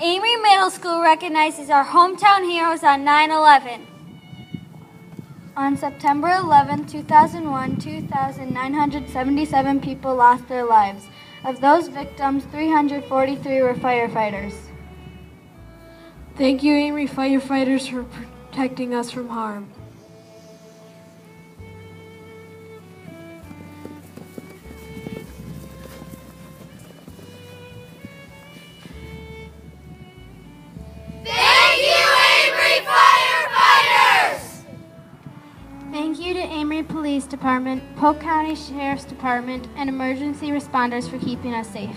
Amery Middle School recognizes our hometown heroes on 9 11. On September 11, 2001, 2,977 people lost their lives. Of those victims, 343 were firefighters. Thank you, Amery firefighters, for protecting us from harm. You to Amery Police Department, Polk County Sheriff's Department, and emergency responders for keeping us safe.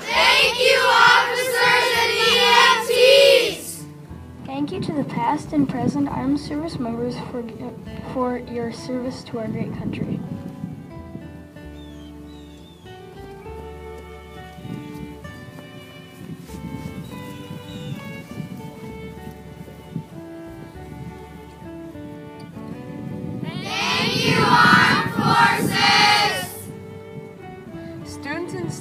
Thank you, officers and EMTs! Thank you to the past and present armed service members for, for your service to our great country.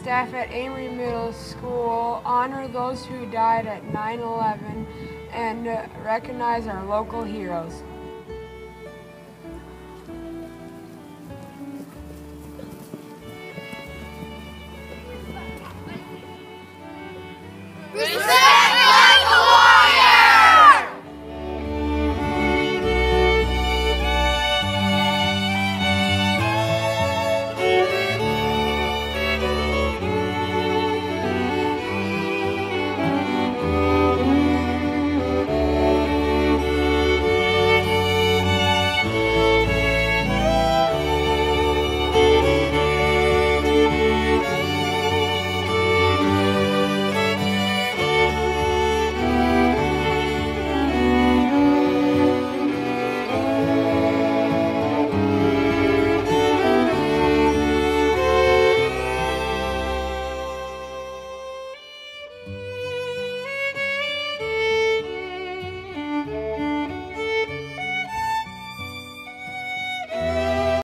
Staff at Amery Middle School honor those who died at 9 11 and recognize our local heroes.